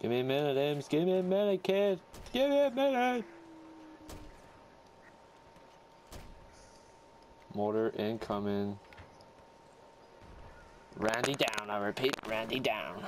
Give me a minute, Ames. Give me a minute, kid. Give me a minute. Mortar incoming. Randy down, I repeat, Randy down.